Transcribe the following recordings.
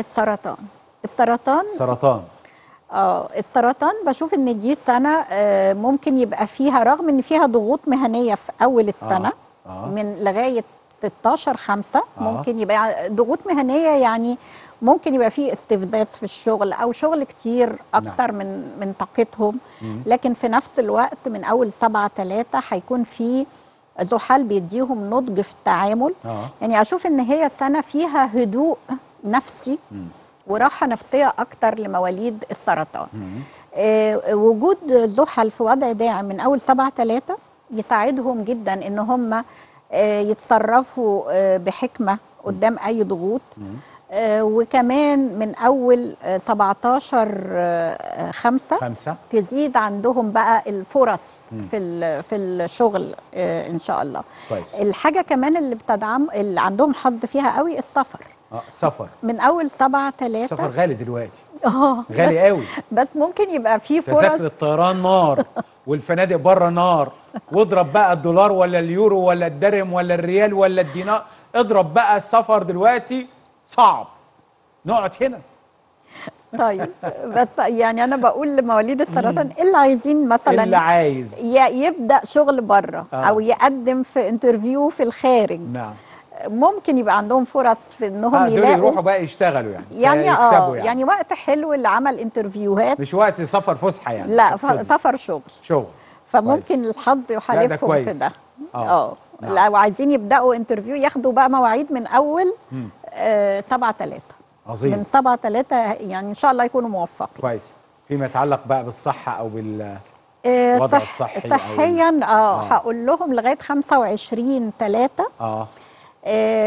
السرطان. السرطان سرطان. آه السرطان بشوف إن دي سنة آه، ممكن يبقى فيها رغم إن فيها ضغوط مهنية في أول السنة آه. من لغاية 16 5 آه. ممكن يبقى ضغوط مهنية يعني ممكن يبقى فيه استفزاز في الشغل أو شغل كتير أكتر من من طاقتهم. لكن في نفس الوقت من أول 7 3 هيكون في زحل بيديهم نضج في التعامل. آه. يعني أشوف إن هي سنة فيها هدوء نفسي. وراحة نفسية أكتر لمواليد السرطان. آه، وجود زحل في وضع داعم من أول 7 3 يساعدهم جدا إن هم آه، يتصرفوا آه، بحكمة قدام أي ضغوط. آه، وكمان من أول آه، 17 5 خمسة تزيد عندهم بقى الفرص مم. في في الشغل آه، إن شاء الله كويس الحاجة كمان اللي بتدعم اللي عندهم حظ فيها قوي السفر آه سفر. من أول 7 سفر 3 غالي دلوقتي. آه غالي قوي. بس, ممكن يبقى في تذاكر فرص. الطيران نار والفنادق بره نار. واضرب بقى الدولار ولا اليورو ولا الدرهم ولا الريال ولا الدينار. اضرب بقى السفر دلوقتي. صعب. نقعد هنا. طيب بس يعني أنا بقول لمواليد السرطان اللي عايزين مثلا؟ اللي عايز؟ يبدأ شغل بره آه. أو يقدم في interview في الخارج. نعم. ممكن يبقى عندهم فرص في إنهم دول يلاقوا يروحوا بقى يشتغلوا يعني يعني آه يعني. يعني وقت حلو لعمل interview هات مش وقت سفر فسحة يعني لا. سفر شغل شغل فممكن الحظ يحالفهم في كويس. ده آه. آه نعم. لو عايزين يبدأوا interview ياخدوا بقى مواعيد من أول مم. آه 7 3 عظيم من 7 3 يعني إن شاء الله يكونوا موفقين كويس فيما يتعلق بقى بالصحة أو بال آه، الوضع صح الصحي أو- صحيا آه آه. هقول لهم لغاية 25 3 آه آه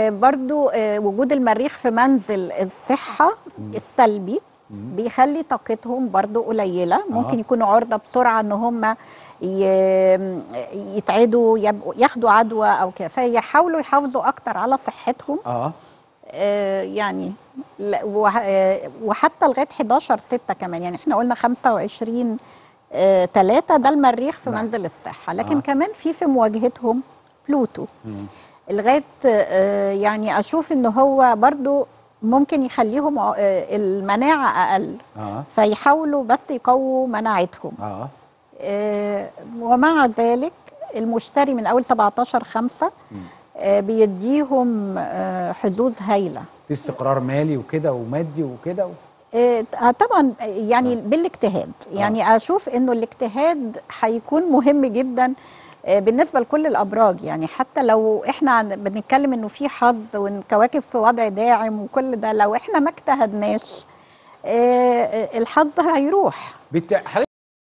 برضو آه وجود المريخ في منزل الصحة السلبي. بيخلي طاقتهم برضو قليلة ممكن آه. يكونوا عرضة بسرعة إن هم يتعدوا يبقوا ياخدوا عدوى أو كده فيحاولوا يحافظوا أكتر على صحتهم آه آه، يعني آه، وحتى لغاية 11 6 كمان يعني إحنا قلنا 25 3 ده المريخ في نعم. منزل الصحة لكن آه. كمان في في مواجهتهم بلوتو مم. لغاية آه، يعني أشوف إن هو برضو ممكن يخليهم آه، المناعة أقل. آه. فيحاولوا بس يقووا مناعتهم. آه. آه، ومع ذلك المشتري من أول 17 5 مم. بيديهم آه، حظوظ هايلة. في استقرار مالي وكده ومادي وكده؟ و... آه، طبعا يعني آه. بالاجتهاد. يعني أشوف إنه الاجتهاد هيكون مهم جدا. آه، بالنسبة لكل الأبراج يعني حتى لو إحنا بنتكلم إنه في حظ والكواكب في وضع داعم وكل ده لو إحنا ما اجتهدناش آه، آه، الحظ هيروح.